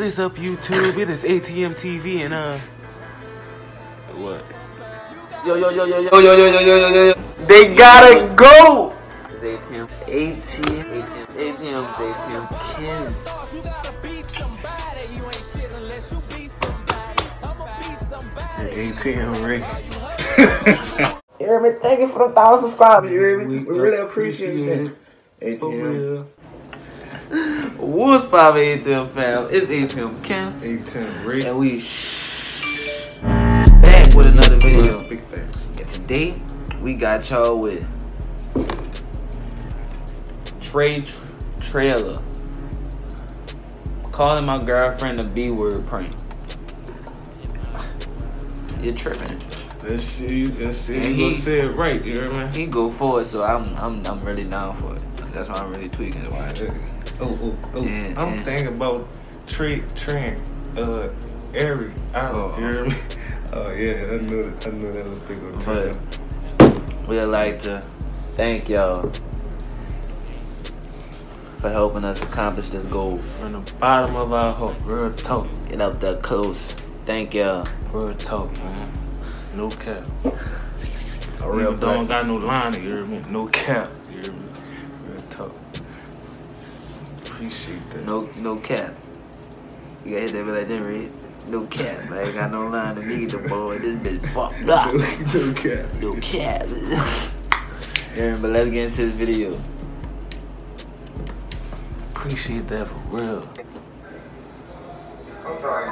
What is up, YouTube? It is ATM TV and uh, what? Yo, yo, yo, yo, yo, yo, yo, yo, yo, yo, yo. They gotta go. It's ATM. ATM. ATM. ATM. ATM. Kenn. ATM Rick. You hear me? Thank you for the thousand subscribers. You hear me? We We really appreciate appreciate it. For ATM. real. What's five ATM fam? It's ATM Kenn. ATM Rick. And we back with another video. Big fan. And today we got y'all with Trey Tr- Traylor calling my girlfriend a B word prank. You're tripping. Let's see. Let's see. And he- gonna say it right. You hear me? He go for it, so I'm I'm I'm really down for it. That's why I'm really tweaking it. Why? Oh, oh, oh. I'm thinking about Trey, Trent, uh, Ari. I, Oh. Hear me? Oh yeah, I knew that. I knew that little thing turn But we'd like to thank y'all for helping us accomplish this goal. From the bottom of our heart, real talk, Get up that close. Thank y'all. real talk, man. No cap. A Real real don't got no line, you hear me? No cap, you hear me? Appreciate that. No, no cap. You gotta hit that be like that, Red. No cap. I ain't got no line to need the boy. This bitch fucked up. no cap. No cap. yeah, but let's get into this video. Appreciate that for real. I'm sorry.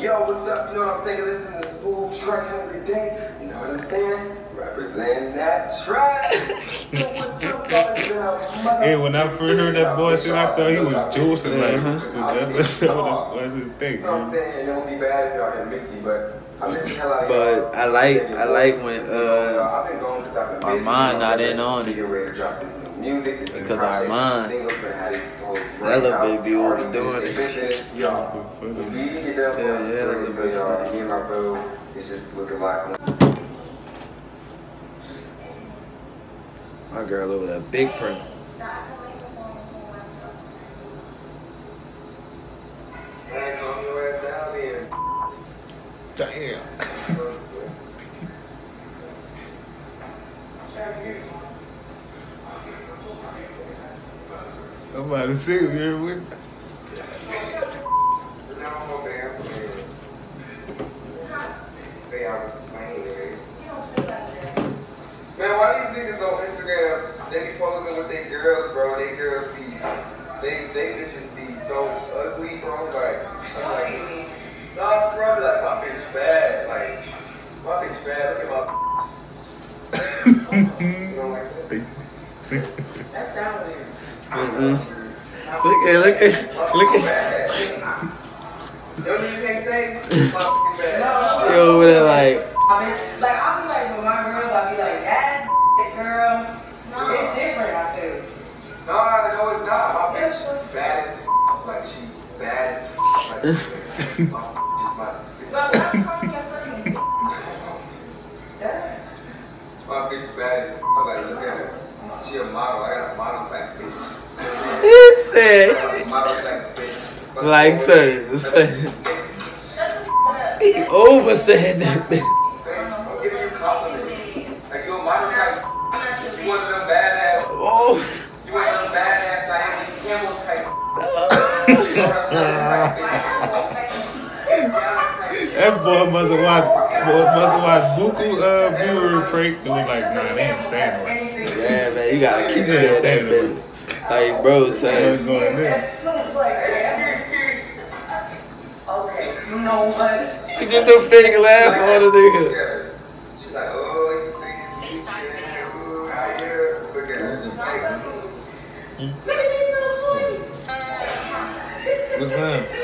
Yo, what's up? You know what I'm saying? Listen to Smooth Truck every day. You know what I'm saying? Representing that track. Yo, what's up, guys? Uh, Hey, when I first heard that boy sing, I thought he was juicing like Uh-huh. that's what was his thing. You know what I'm man. saying? It won't be bad if y'all didn't miss me, but but I like I like when uh, our mind not in on it because our mind that little baby, be overdoing it. yeah, yeah, that little bit. My bro, just. My girl over there, big print. Damn. I'm about to say, me? Man, why these niggas on Instagram, they be posing with their girls, bro. They girls be, they, they bitches be so ugly, bro. Like, I'm like, nah, bro, like, my bitch bad. Like, my bitch bad. Look at my You know, like that. That sound weird. Look at, look at, look at. Bad. Yo, you can't say my bitch bad. She over there like, like I'll be like with my girls, I'll be like, that girl. It's different, I feel. No, no, it's not. My bitch bad as like she bad as my bitch But why you calling your fucking That's my bitch bad as like look at her. She a model. I got a model type bitch. he said, model type bitch. Like say, say, shut the up. he over said that. bitch. That boy must have watched, boy must have watched Buku uh, viewer prank and was like, nah, they ain't saying it. Yeah, man, you gotta keep Yeah, saying saying that, it. Like, bro saying. What's said, going That there? smells like Okay, you know what? he did do fake laugh on the nigga. She's like, oh, you think it's yeah, ooh. Look at her. She's like, Look at these little boys. What's up?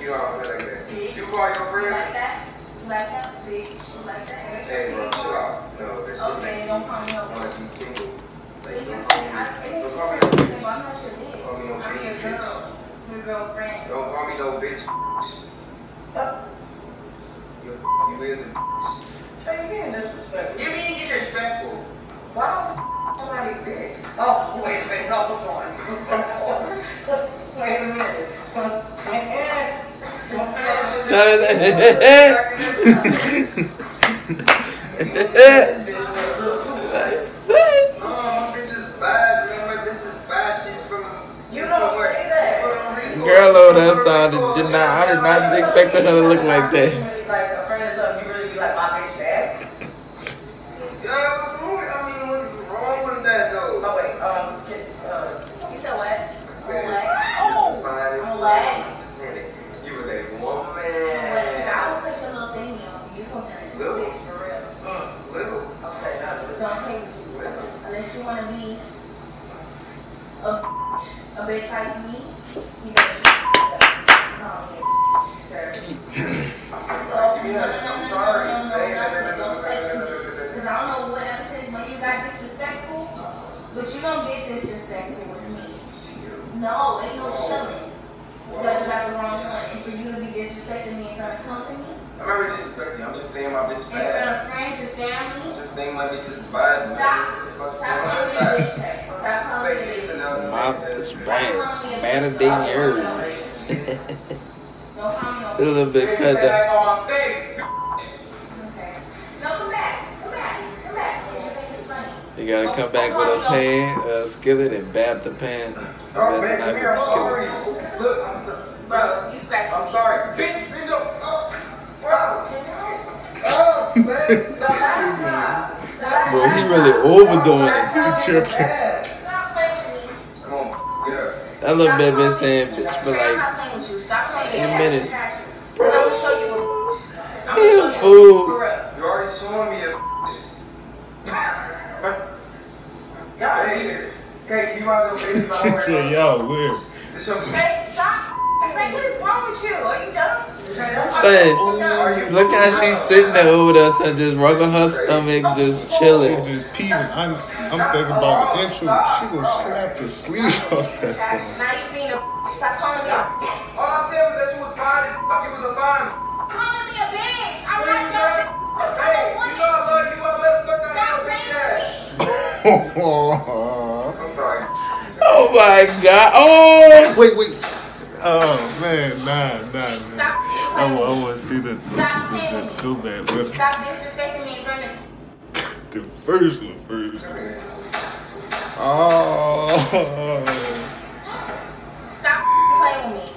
You all like that. Bitch. You call your You like friends? that? You like that? Bitch. You like that? Hey, bro, chill out. No, that shit Okay, make don't call me you up. want to be single. Like, But you don't can, call me. I, it Don't is call me. no I'm not your bitch. Call me no I'm your bitch, girl. Your girlfriend. Don't call me no bitch. You, you is a bitch. Trey, you being disrespectful. You mean disrespectful? Why would somebody bitch? Oh, wait a minute. No, hold on. wait a minute. Oh, my bitch is bad, man. My bitch is bad. She's from. You don't somewhere- say that. Girl, oh, that sounded did not. I did not expect her to look like that. Like a friend or something, you really be like, my bitch bad? Yeah, what's wrong? with- I mean, what's wrong with that though? Oh, wait. Um, can, uh, you said what? Man, Oh, fine. I'm black. Man, You was a But woman. I will put your little thing on. You gonna turn into a bitch for real. Mm, Little. Okay, now it's gonna take you. Unless you wanna be a bitch, a bitch like me, you gotta um, sir. So, no, no, no, no, I'm no, sorry. no, no, Hey, no, hey, hey, no, don't hey, hey, touch hey, me. hey, hey, hey. Cause I don't know what I'm saying when you got disrespectful, but you don't get disrespectful with me. No, ain't no chilling. But you got the wrong one. And for you to be disrespecting me in front of company, I'm not really disrespecting you. I'm just saying my bitch bad. in front bad. of friends and family, I'm just saying my bitch is bad. Stop. Stop calling me a bitch. Trey. Stop calling me a Fake bitch. it, My bitch bad, badder than yours. Don't call me no a little bitch. bit cut Back that. on my face. Okay. No, come back. Come back. Come back. Because you think it's funny. You gotta come back with a pan, a skillet, and bat the pan. Oh, man, come here. I'm sorry. Look, I'm sorry. Bro, you scratched I'm me. sorry. Bitch, bend up. Oh, bro. Can you? Oh, man. The last time. The last Bro, he really overdoing it. He tripping. Stop playing me. Come on, get up. That little bit been saying bitch for like not playing with you. Stop playing with me. ten minutes. distraction. Because I'm gonna show you a bitch. I'm He a gonna show you fool. For real. You already showing me a Y'all weird. Okay, can you out your face? She said, y'all weird. This your stop. Trey, what is wrong with you? Are you dumb? Say, look how she's sitting there over there, so just rubbing her stomach, just She chilling. just peeing. I'm, I'm thinking about oh, the intro. She gonna slap the sleeve off that phone. Now you seen a Stop calling me a All I said was that you was fine as fuck. You was a fine. calling me a bitch. I'm not your doing? Hey, you know I love you. I love fuck out of your bitch playing ass. Oh my god. Oh! wait, wait. Oh man, nah, nah, nah. Stop I playing want, I want to see the, Stop the, playing the, with go back with Stop disrespecting me in front of the first one first. Oh, Stop playing with me.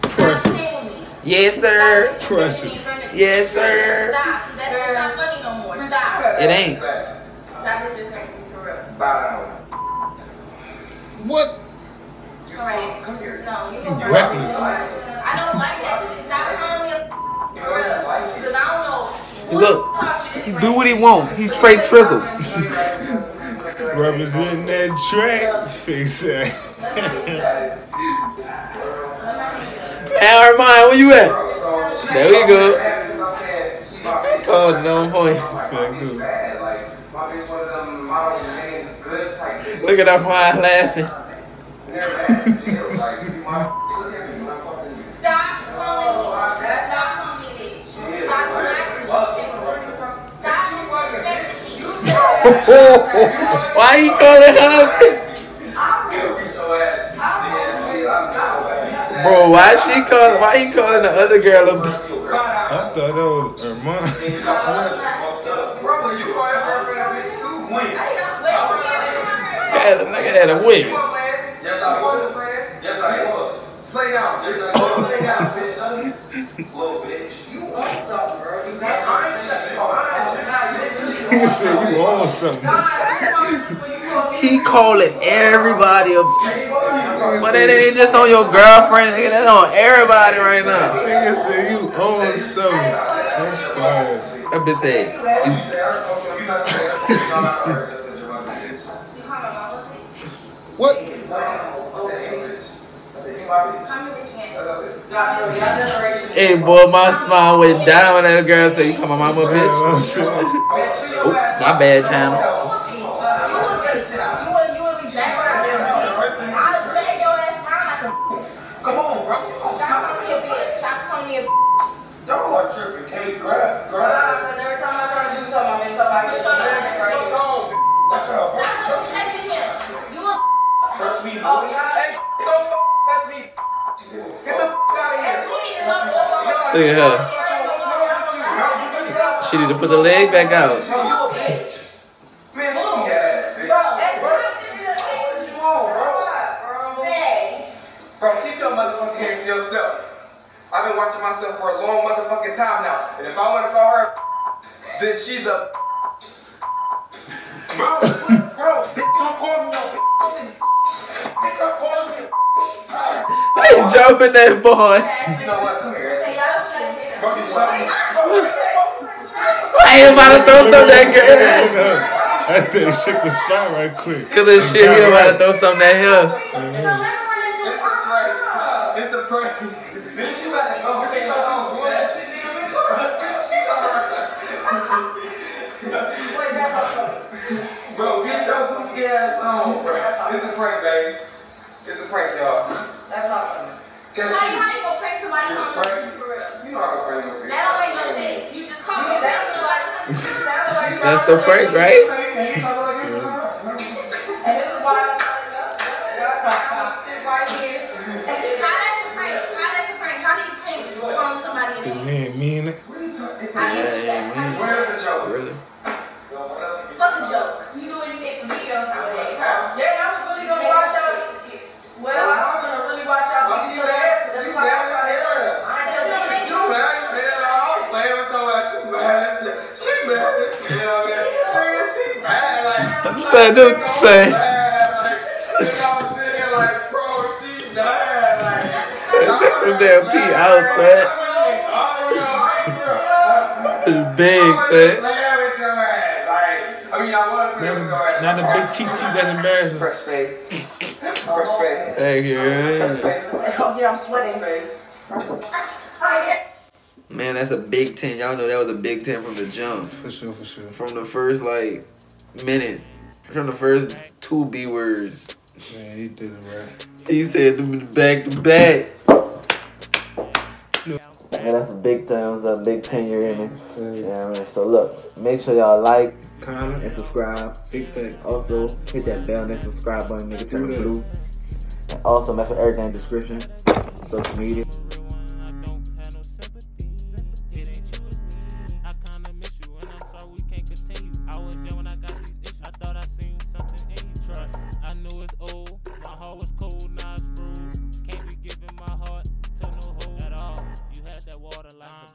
Stop Pressure. playing me. Yes, sir. Pressure. me in front of- Yes, sir. Stop. That's not funny no more. Stop. It ain't. Stop disrespecting me for real. Bow what? Alright. Come here. No, you don't Reckless. I don't like that shit. Stop calling me a for real. Because I don't know. Look, taught you this he do what he want. He But Trey Trizzle. something- Representing that track. Face that. Hey, Armand, where you at? There we go. Called it on point. Look at Armand laughing. Why he calling her? Bro, why she call? Why he calling the other girl a bitch? I thought that was Herman. Yeah, the nigga had a wig. Yes, I was. Yes, I was. Play down. Yes, I was. Play down, bitch. Little bitch. You Want something, bro. You got I ain't something. He said you on something. He calling everybody a. But that ain't just on your girlfriend, nigga. That's on everybody right now. Nigga said you on something. I'm sorry. That bitch said, You call my mama a bitch? What? Call me a bitch again. Y'all, y'all generation. "Hey, boy, my smile went down." when That girl said, "You call my mama a bitch." Oh, my bad, channel. Get the fuck out of here. Look at her. She need to put the leg back out. She ass, bitch. Bro, keep your motherfucking hands to yourself. I've been watching myself for a long motherfucking time now. And if I want to call her, then she's a. Bro, bro, bitch, don't call me no jumping that boy. You know what? Come here. Bro, you. I ain't about to throw some that girl. That thing shook the spot right quick. Cause this shit, he about to throw some that hill. It's a prank. Bitch, you better go. Go. Bro, get your goofy ass on, bro. It's a prank, baby. It's a prank, y'all. That's awesome. Catch How you, you. how you gonna prank somebody Just on prank. for real? You know how to prank with That don't make no sense. You just call me sounded like That's the prank, right? She mad. Like, Take them damn teeth out, son. It's big, son. Not the big cheek teeth that's embarrassing. Fresh face. Fresh face. Thank you. Fresh face. Oh, yeah, I'm Fresh sweating. face. Man, that's a big 10. Y'all know that was a big 10 from the jump. For sure, for sure. From the first, like, minute. From the first two B words. Man, he did it right. He said them back to back. Yeah, that's a big 10. It a big 10 year in me. Yeah, man. So, look, make sure y'all like Comment. and subscribe. Big fact. Also, hit that bell and that subscribe button, make it turn blue. And also, mess with everything in the description. Social media.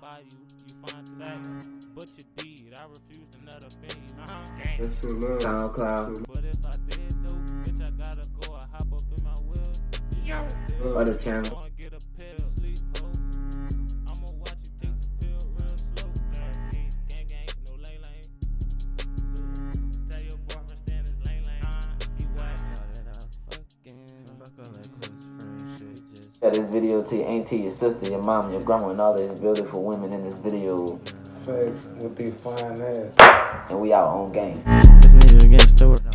Like a bayou. You find facts, but you did. I refuse to nut up in you. Uh-huh. Gang. That's so love. SoundCloud. But if I did though, bitch, I gotta go. I hop up in my wheels. Yo. Other channel. Wanna get a pill, sleep hoe. I'ma watch you take the pill real slow. Gang, gang, gang, gang, no lane lane. Tell your boyfriend stand his lane lane. He was started out fucking. Fuck all that Share this video to your auntie, your sister, your mom, your grandma, and all these beautiful women in this video. Facts with these fine ass. And we out on game. This nigga against the world.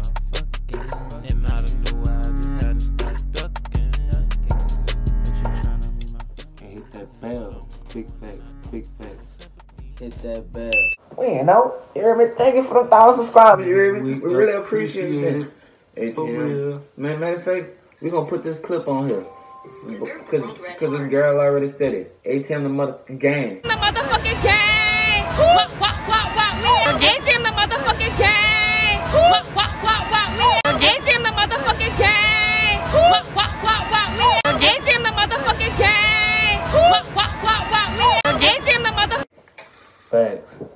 And out of nowhere, I just had to start ducking. But you tryna be my Hit that bell. Big facts. Big facts. Hit that bell. We ain't know. You hear me? Thank you for the thousand subscribers. You hear me? We, really appreciate, appreciate it. For ATM. Man, matter of fact, we gonna put this clip on here. Because this girl already said it. ATM the motherfucking gang. The motherfucking gang. What, what, what, what. ATM the motherfucking gang. What, what, what, what. ATM the motherfucking gang. What, what, what, what. ATM the motherfucking gang. What, what, what, what. ATM the motherfucking... Facts.